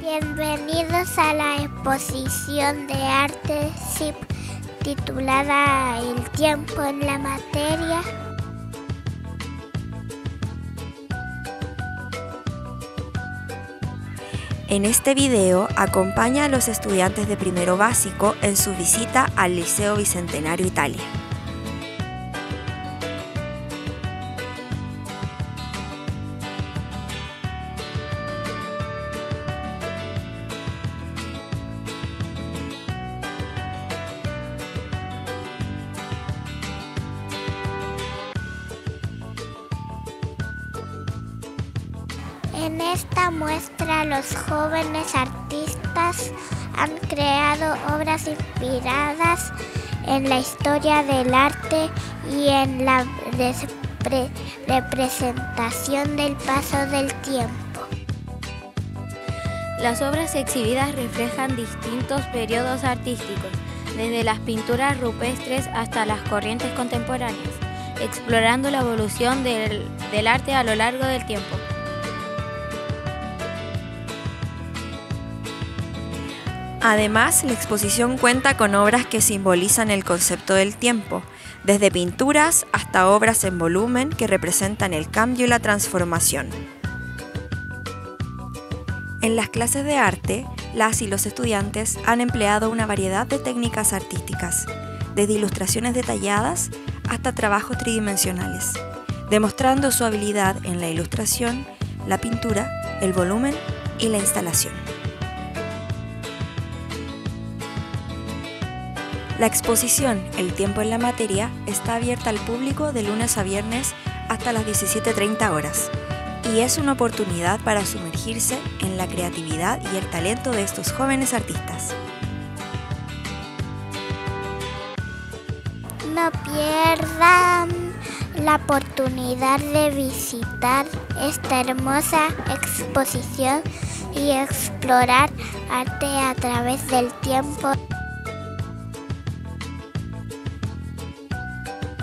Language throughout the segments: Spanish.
Bienvenidos a la exposición de arte SIP titulada El tiempo en la materia. En este video acompaña a los estudiantes de primero básico en su visita al Liceo Bicentenario Italia. En esta muestra los jóvenes artistas han creado obras inspiradas en la historia del arte y en la representación del paso del tiempo. Las obras exhibidas reflejan distintos periodos artísticos, desde las pinturas rupestres hasta las corrientes contemporáneas, explorando la evolución del, del arte a lo largo del tiempo. Además, la exposición cuenta con obras que simbolizan el concepto del tiempo, desde pinturas hasta obras en volumen que representan el cambio y la transformación. En las clases de arte, las y los estudiantes han empleado una variedad de técnicas artísticas, desde ilustraciones detalladas hasta trabajos tridimensionales, demostrando su habilidad en la ilustración, la pintura, el volumen y la instalación. La exposición El tiempo en la materia está abierta al público de lunes a viernes hasta las 17.30 horas y es una oportunidad para sumergirse en la creatividad y el talento de estos jóvenes artistas. No pierdan la oportunidad de visitar esta hermosa exposición y explorar arte a través del tiempo.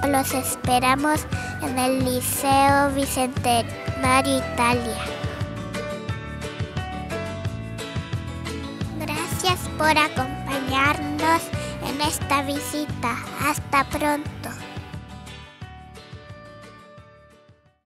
Los esperamos en el Liceo Bicentenario Italia. Gracias por acompañarnos en esta visita. Hasta pronto.